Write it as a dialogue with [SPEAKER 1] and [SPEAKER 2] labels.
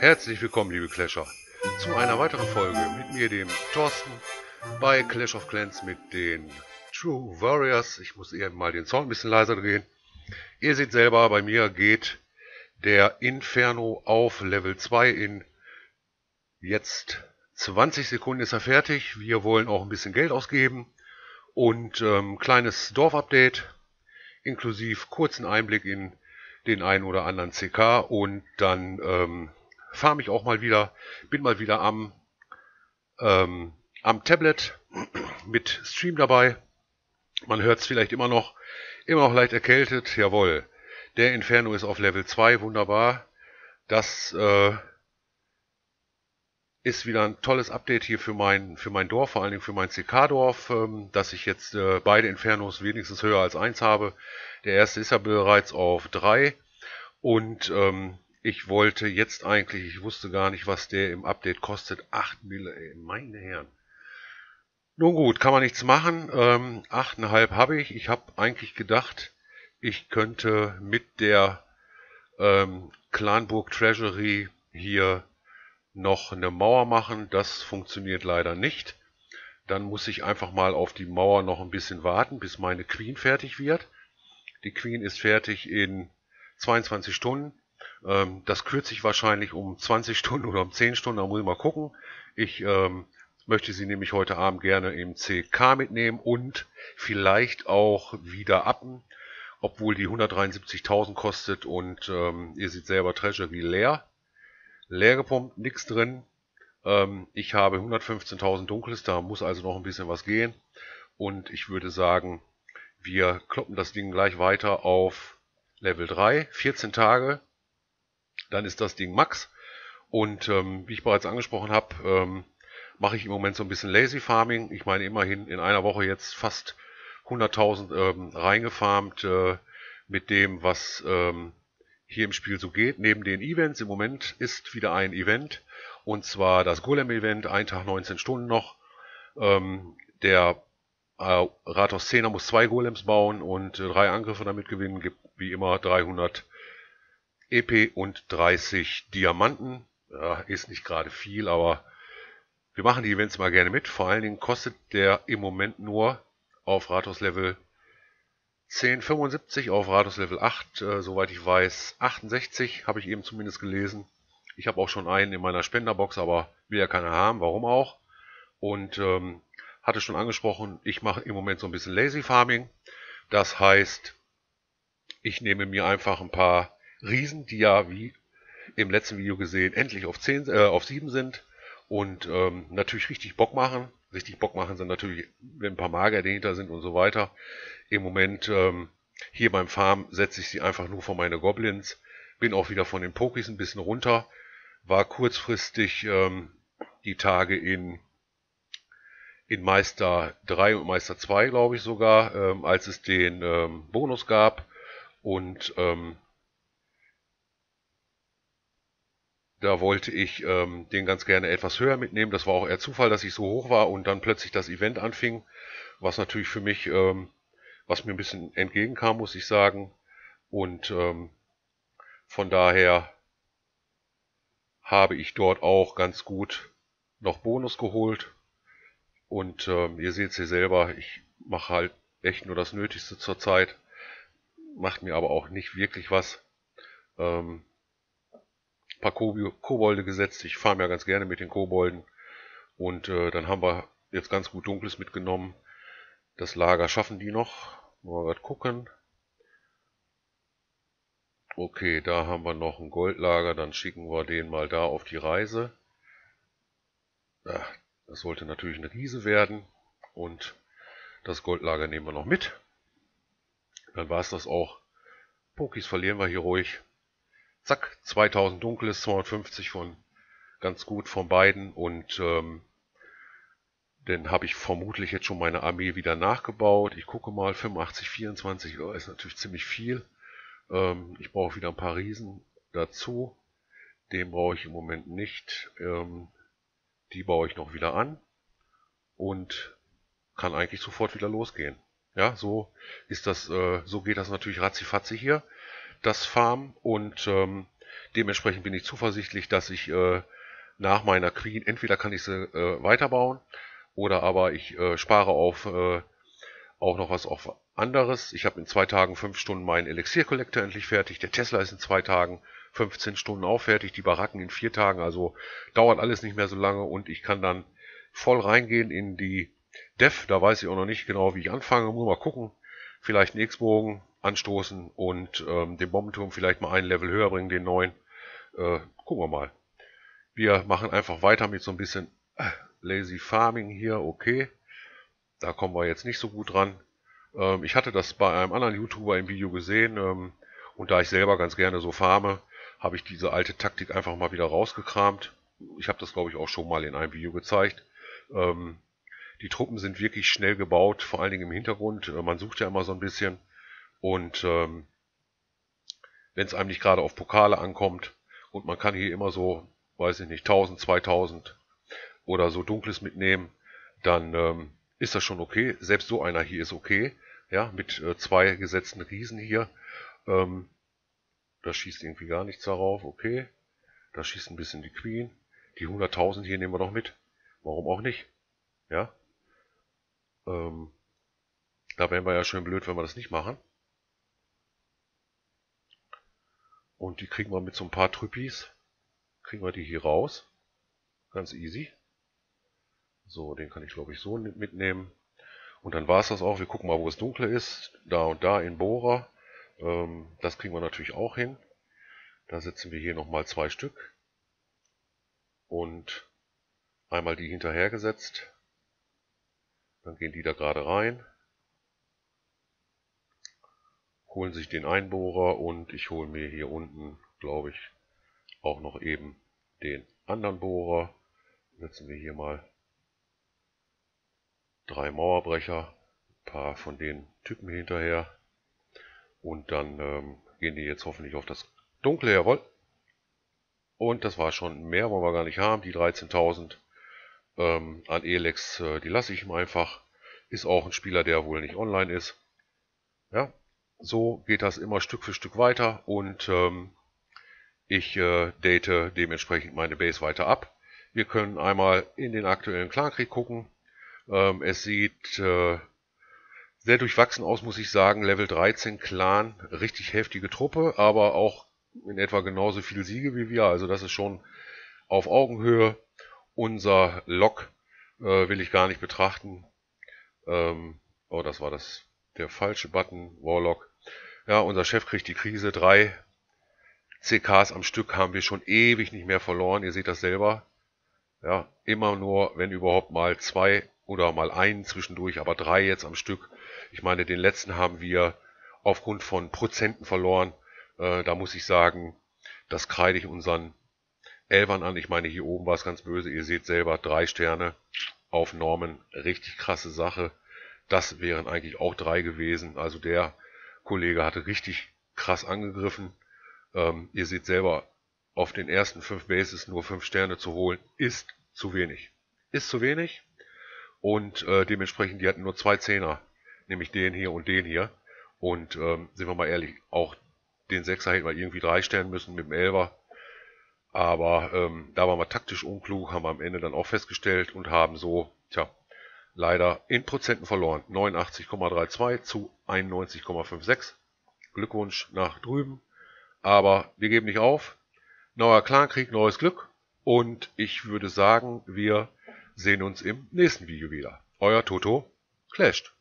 [SPEAKER 1] Herzlich willkommen, liebe Clasher, zu einer weiteren Folge mit mir, dem Thorsten, bei Clash of Clans mit den True Warriors. Ich muss eben mal den Sound ein bisschen leiser drehen. Ihr seht selber, bei mir geht der Inferno auf Level 2 in jetzt 20 Sekunden ist er fertig. Wir wollen auch ein bisschen Geld ausgeben und ähm, kleines Dorfupdate inklusive kurzen Einblick in den einen oder anderen CK und dann ähm, farm ich auch mal wieder, bin mal wieder am, ähm, am Tablet mit Stream dabei. Man hört es vielleicht immer noch, immer noch leicht erkältet, jawohl. Der Inferno ist auf Level 2, wunderbar. Das äh, ist wieder ein tolles Update hier für mein, für mein Dorf, vor allen Dingen für mein CK-Dorf, ähm, dass ich jetzt äh, beide Infernos wenigstens höher als 1 habe. Der erste ist ja bereits auf 3 und ähm, ich wollte jetzt eigentlich, ich wusste gar nicht, was der im Update kostet. 8 Mille, ey, meine Herren. Nun gut, kann man nichts machen. Ähm, 8,5 habe ich. Ich habe eigentlich gedacht, ich könnte mit der ähm, Clanburg Treasury hier noch eine Mauer machen. Das funktioniert leider nicht. Dann muss ich einfach mal auf die Mauer noch ein bisschen warten, bis meine Queen fertig wird. Die Queen ist fertig in 22 Stunden. Ähm, das kürze ich wahrscheinlich um 20 Stunden oder um 10 Stunden, da muss ich mal gucken. Ich ähm, möchte sie nämlich heute Abend gerne im CK mitnehmen und vielleicht auch wieder appen, obwohl die 173.000 kostet und ähm, ihr seht selber Treasury leer. Leer gepumpt, nichts drin. Ähm, ich habe 115.000 Dunkles, da muss also noch ein bisschen was gehen. Und ich würde sagen, wir kloppen das Ding gleich weiter auf Level 3, 14 Tage dann ist das Ding Max. Und ähm, wie ich bereits angesprochen habe, ähm, mache ich im Moment so ein bisschen Lazy Farming. Ich meine immerhin in einer Woche jetzt fast 100.000 ähm, reingefarmt äh, mit dem, was ähm, hier im Spiel so geht. Neben den Events, im Moment ist wieder ein Event und zwar das Golem-Event, ein Tag 19 Stunden noch. Ähm, der äh, Ratos 10er muss zwei Golems bauen und äh, drei Angriffe damit gewinnen, gibt wie immer 300 EP und 30 Diamanten. Ja, ist nicht gerade viel, aber wir machen die Events mal gerne mit. Vor allen Dingen kostet der im Moment nur auf Ratos Level 10,75, auf Ratos Level 8, äh, soweit ich weiß, 68, habe ich eben zumindest gelesen. Ich habe auch schon einen in meiner Spenderbox, aber will ja keiner haben, warum auch. Und ähm, hatte schon angesprochen, ich mache im Moment so ein bisschen Lazy Farming. Das heißt, ich nehme mir einfach ein paar Riesen, die ja wie im letzten Video gesehen endlich auf 10, äh, auf 7 sind und ähm, natürlich richtig Bock machen. Richtig Bock machen sind natürlich, ein paar Mager dahinter sind und so weiter. Im Moment ähm, hier beim Farm setze ich sie einfach nur vor meine Goblins. Bin auch wieder von den Pokis ein bisschen runter. War kurzfristig ähm, die Tage in, in Meister 3 und Meister 2, glaube ich sogar, ähm, als es den ähm, Bonus gab. Und ähm, Da wollte ich ähm, den ganz gerne etwas höher mitnehmen. Das war auch eher Zufall, dass ich so hoch war und dann plötzlich das Event anfing, was natürlich für mich, ähm, was mir ein bisschen entgegenkam, muss ich sagen. Und ähm, von daher habe ich dort auch ganz gut noch Bonus geholt. Und ähm, ihr seht es hier selber, ich mache halt echt nur das Nötigste zur Zeit. Macht mir aber auch nicht wirklich was. Ähm, paar Kobolde gesetzt. Ich fahre ja ganz gerne mit den Kobolden. Und äh, dann haben wir jetzt ganz gut Dunkles mitgenommen. Das Lager schaffen die noch. Mal gerade gucken. Okay, da haben wir noch ein Goldlager. Dann schicken wir den mal da auf die Reise. Ja, das sollte natürlich eine Riese werden. Und das Goldlager nehmen wir noch mit. Dann war es das auch. Pokis verlieren wir hier ruhig. Zack, 2000 dunkles, 250 von ganz gut von beiden und ähm, dann habe ich vermutlich jetzt schon meine Armee wieder nachgebaut. Ich gucke mal, 85, 24 oh, ist natürlich ziemlich viel. Ähm, ich brauche wieder ein paar Riesen dazu. Den brauche ich im Moment nicht. Ähm, die baue ich noch wieder an und kann eigentlich sofort wieder losgehen. Ja, so ist das, äh, so geht das natürlich ratzifatzi hier das Farm und ähm, Dementsprechend bin ich zuversichtlich, dass ich äh, nach meiner Queen, entweder kann ich sie äh, weiterbauen oder aber ich äh, spare auf äh, auch noch was auf anderes. Ich habe in zwei Tagen fünf Stunden meinen Elixier Collector endlich fertig. Der Tesla ist in zwei Tagen 15 Stunden auch fertig. Die Baracken in vier Tagen. Also dauert alles nicht mehr so lange und ich kann dann voll reingehen in die Dev. Da weiß ich auch noch nicht genau, wie ich anfange. Muss mal gucken. Vielleicht einen X-Bogen anstoßen und ähm, den Bombenturm vielleicht mal ein Level höher bringen, den neuen. Äh, gucken wir mal. Wir machen einfach weiter mit so ein bisschen äh, Lazy Farming hier. Okay. Da kommen wir jetzt nicht so gut dran. Ähm, ich hatte das bei einem anderen YouTuber im Video gesehen ähm, und da ich selber ganz gerne so farme, habe ich diese alte Taktik einfach mal wieder rausgekramt. Ich habe das glaube ich auch schon mal in einem Video gezeigt. Ähm, die Truppen sind wirklich schnell gebaut, vor allen Dingen im Hintergrund. Äh, man sucht ja immer so ein bisschen. Und ähm, wenn es einem nicht gerade auf Pokale ankommt und man kann hier immer so, weiß ich nicht, 1000, 2000 oder so Dunkles mitnehmen, dann ähm, ist das schon okay. Selbst so einer hier ist okay. Ja, mit äh, zwei gesetzten Riesen hier. Ähm, da schießt irgendwie gar nichts darauf. Okay. Da schießt ein bisschen die Queen. Die 100.000 hier nehmen wir noch mit. Warum auch nicht? Ja. Ähm, da wären wir ja schön blöd, wenn wir das nicht machen. Und die kriegen wir mit so ein paar Trüppis. Kriegen wir die hier raus. Ganz easy. So, den kann ich glaube ich so mitnehmen. Und dann war es das auch. Wir gucken mal, wo es dunkler ist. Da und da in Bohrer. Ähm, das kriegen wir natürlich auch hin. Da setzen wir hier nochmal zwei Stück. Und einmal die hinterher gesetzt. Dann gehen die da gerade rein. Holen sich den Einbohrer und ich hole mir hier unten, glaube ich, auch noch eben den anderen Bohrer. Setzen wir hier mal drei Mauerbrecher, ein paar von den Typen hinterher. Und dann ähm, gehen die jetzt hoffentlich auf das Dunkle, jawohl. Und das war schon mehr, wollen wir gar nicht haben, die 13.000 ähm, an Elex, äh, die lasse ich ihm einfach. Ist auch ein Spieler, der wohl nicht online ist. Ja, so geht das immer Stück für Stück weiter und ähm, ich äh, date dementsprechend meine Base weiter ab. Wir können einmal in den aktuellen Clankrieg gucken. Ähm, es sieht äh, sehr durchwachsen aus, muss ich sagen. Level 13 Clan, richtig heftige Truppe, aber auch in etwa genauso viele Siege wie wir. Also das ist schon auf Augenhöhe. Unser Lok äh, will ich gar nicht betrachten. Ähm, oh, das war das der falsche Button, Warlock. Ja, unser Chef kriegt die Krise. Drei CKs am Stück haben wir schon ewig nicht mehr verloren. Ihr seht das selber. Ja, immer nur, wenn überhaupt mal zwei oder mal einen zwischendurch, aber drei jetzt am Stück. Ich meine, den letzten haben wir aufgrund von Prozenten verloren. Äh, da muss ich sagen, das kreide ich unseren Elfern an. Ich meine, hier oben war es ganz böse. Ihr seht selber drei Sterne auf Norman. Richtig krasse Sache. Das wären eigentlich auch drei gewesen. Also der Kollege hatte richtig krass angegriffen. Ähm, ihr seht selber, auf den ersten fünf Bases nur fünf Sterne zu holen, ist zu wenig. Ist zu wenig. Und äh, dementsprechend, die hatten nur zwei Zehner, nämlich den hier und den hier. Und ähm, sind wir mal ehrlich, auch den Sechser hätten wir irgendwie drei stellen müssen mit dem Elber. Aber ähm, da waren wir taktisch unklug, haben wir am Ende dann auch festgestellt und haben so, tja, leider in Prozenten verloren. 89,32 zu 91,56. Glückwunsch nach drüben. Aber wir geben nicht auf. Neuer Clankrieg, neues Glück. Und ich würde sagen, wir sehen uns im nächsten Video wieder. Euer Toto clasht.